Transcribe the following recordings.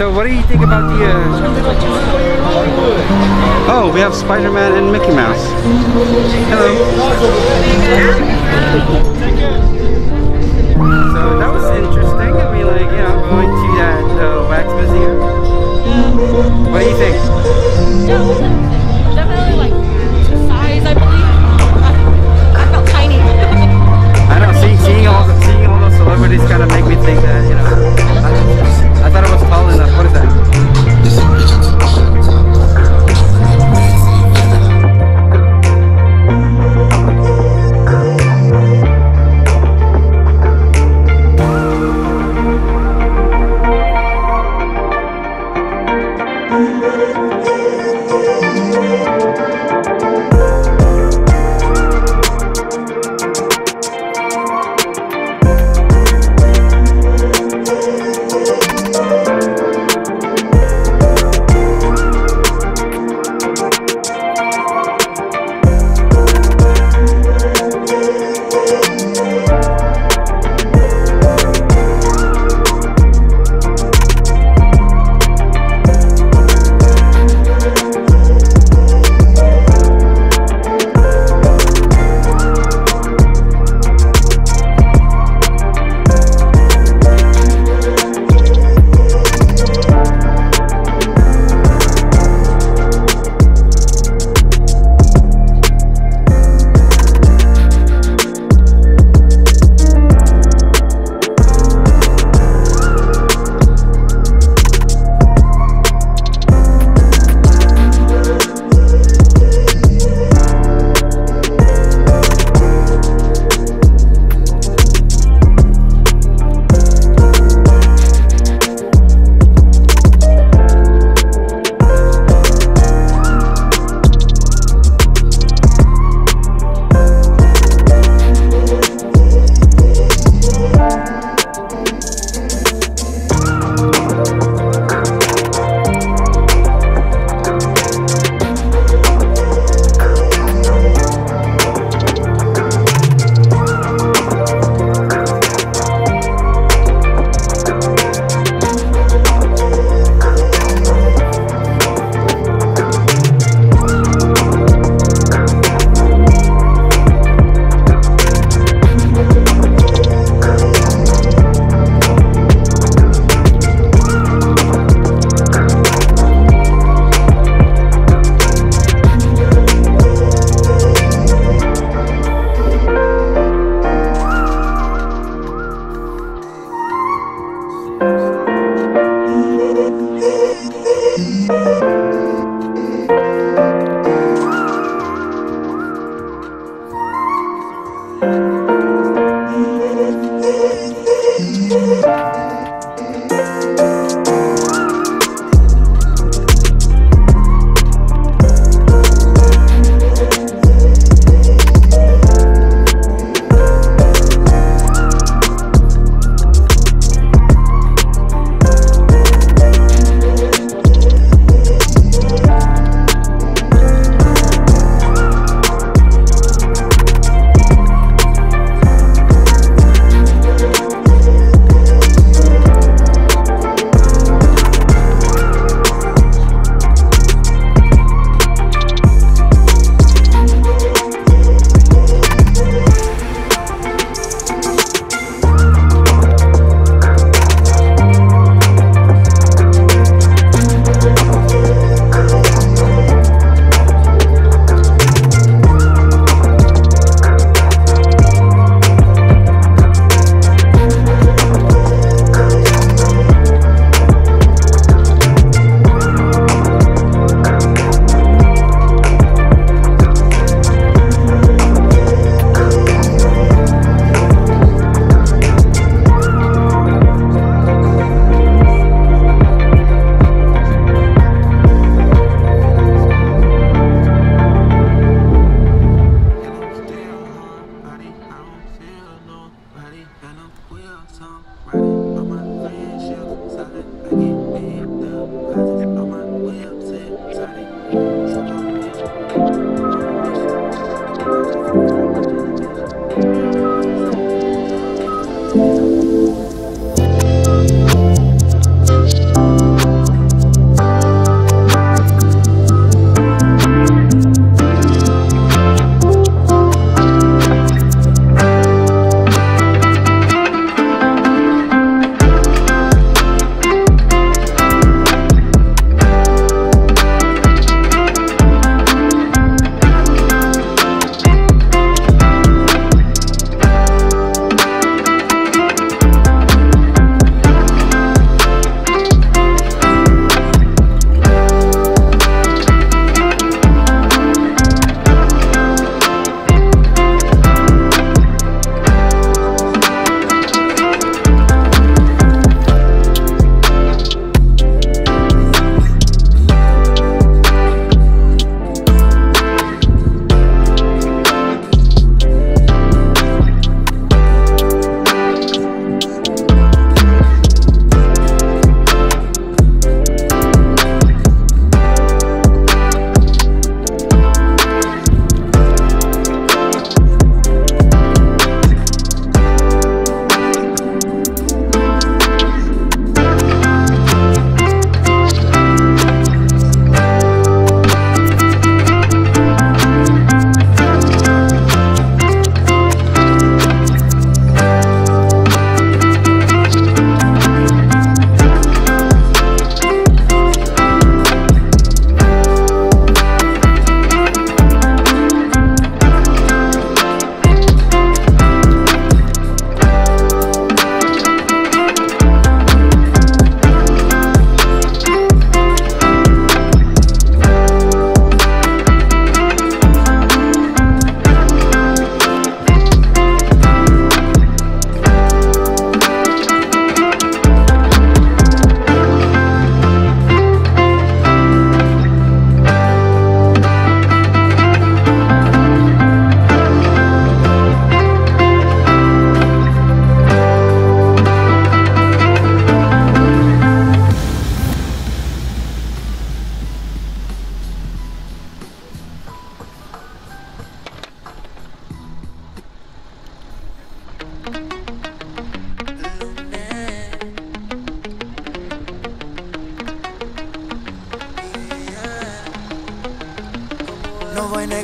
So what do you think about the? Uh... Oh, we have Spider-Man and Mickey Mouse. Hello. So that was interesting. I mean, like, you know, going to that uh, wax museum. What do you think?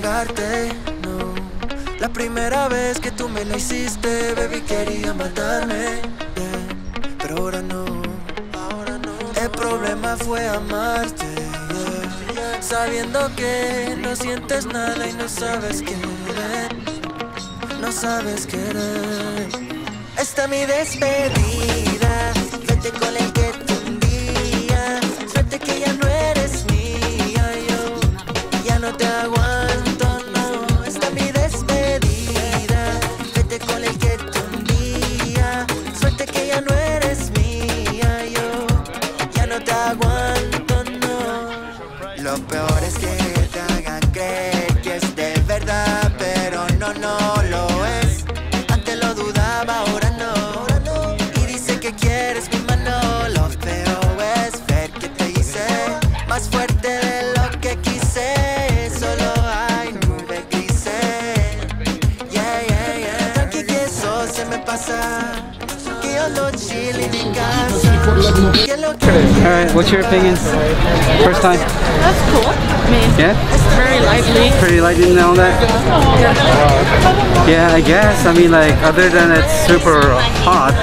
No. La primera vez que tú me lo hiciste, baby, quería matarme. Pero ahora no, ahora no. El problema fue amarte. Sabiendo que no sientes nada y no sabes querer. No sabes querer. Esta mi despedida. Que Alright, what's your opinion? First time? That's cool. I mean, Yeah? it's very lively. Pretty lively and all that? Yeah, I guess. I mean, like, other than it's super hot,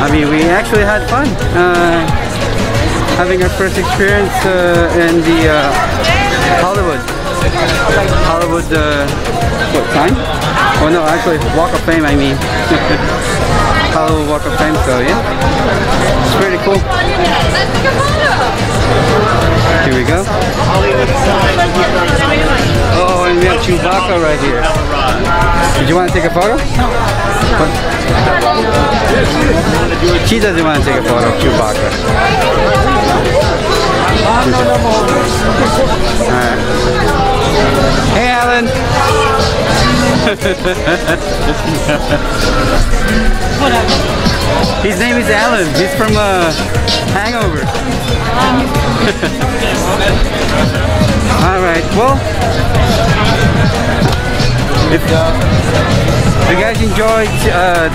I mean, we actually had fun. Uh, having our first experience uh, in the uh, Hollywood. Hollywood, uh, what, time? Oh no, actually, Walk of Fame, I mean. Hollywood Walk of Fame, so yeah. It's pretty cool. Here we go. Oh, and we have Chewbacca right here. Did you want to take a photo? What? She doesn't want to take a photo of Chewbacca. Alright. Hey, Alan. His name is Alan. He's from uh, Hangover. All right. Well, if you guys enjoyed uh,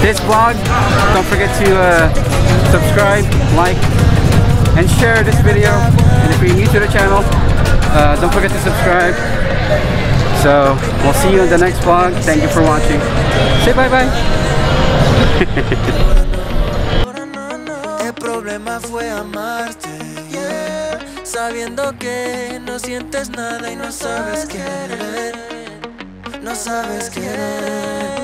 this vlog, don't forget to uh, subscribe, like, and share this video. And if you're new to the channel, uh, don't forget to subscribe. So we'll see you in the next vlog. Thank you for watching. Say bye bye. Sabiendo que no sientes nada y no sabes querer, no sabes querer.